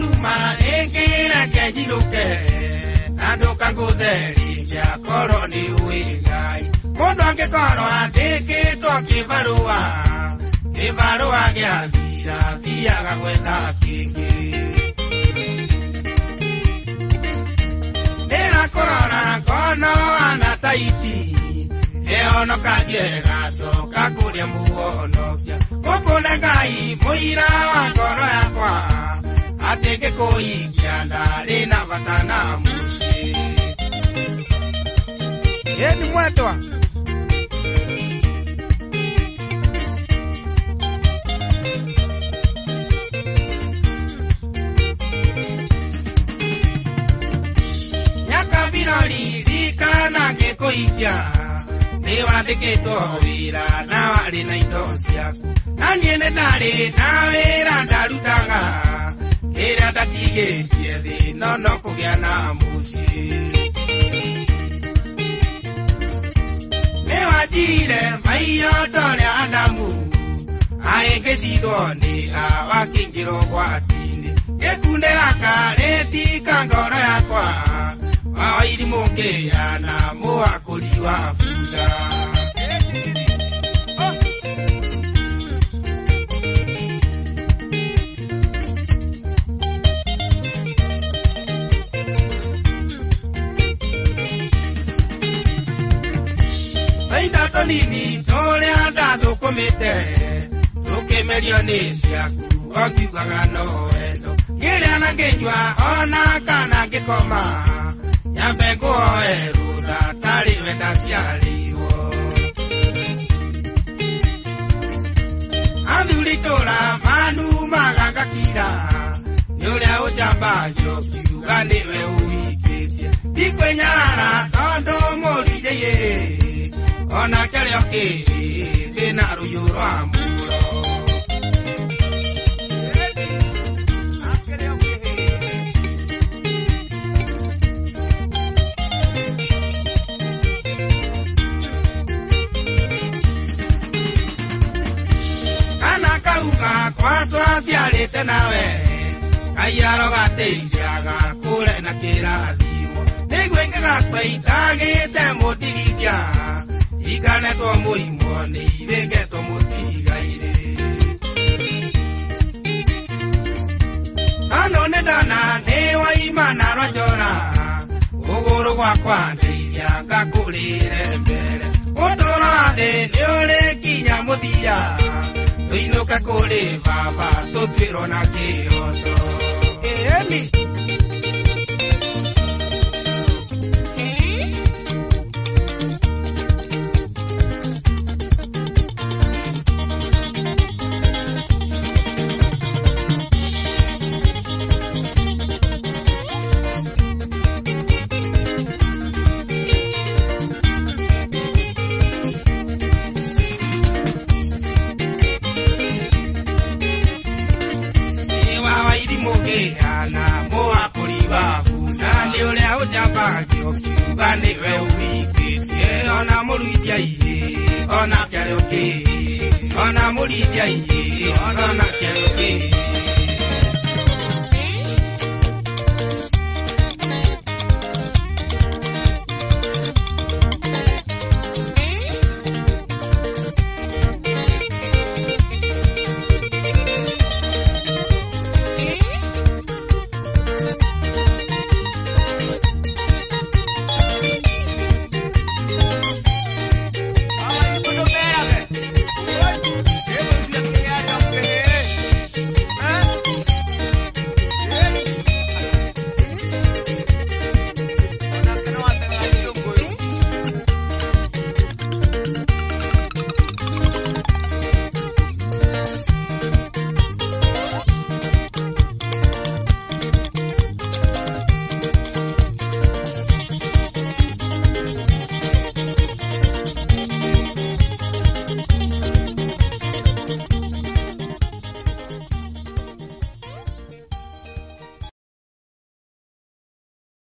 numa ikira kenyiruke andu kagutheriria korwo ni wigai mundu angikorwo andikitwo kibarua kibarua giathira thiaga gwetha kingi. Ndirakurora ngono ana kuria muonokia muira wa atĩ ngĩkũhingia ndarĩ na bata na mũciĩ ĩni mwendwa. Nyakabirori rikana ngĩkũhingia. Nĩ wandĩkĩtwo wĩra na warĩ na indo ciaku. Na niĩ nĩ ndarĩ na wĩra ndarutaga kĩrĩa ndatigĩtie thĩ no no kũgĩa na mũciĩ nĩ wanjire maiyo torĩa adamu aĩngĩcidwo nĩ hawa kĩingĩro gwatinĩ. Gĩkundĩra karĩti ka ngoro yakwa wa irimũ ngĩana mũhakũri wa bunda tũnini tũrĩa ndathũkũmĩte. Tũkĩmerio nĩ ciaku ongiugaga no wendo. Ngĩrĩa na ngĩnyua ona kana ngĩkoma. Nyambe ngũhoe rũtha tarĩ we ndaciarĩirwo. Athuri tũra manu magangakira nĩ ũrĩa ũjambagio kiuga nĩwe ũhingĩtie. Ndikwĩnyarara tondũ mũrinjĩiĩ ona kĩrĩa kĩrĩ ndĩna rũiyũ rwa mbura kana kau gakwa twaciarĩte nawe. Kaiaro gateithiaga kũre na kĩrathimo. Nĩguo ingĩgakwa itagĩte mũndigithia. Ikanetwo mũimwo nĩ irĩngetwo mũtigairĩ ano nĩ ndona nĩ waimana rwanjora ũgũrũ gwakwa ndeithia ngakũrĩre mbere. Ũtũro thĩ nĩ ũrĩ kinya mũthia. Tũinũke kũrĩ baba tũtuĩrwo na kĩroto. Ĩni wa mũgĩana mũhakũriwa buna nĩ ũrĩa ũjambagio kiuga nĩwe ũwĩkĩtie ona mũruithia ihĩ ona kĩarĩ ũkĩ ona mũruithia ihĩ ona kĩarĩ ũkĩ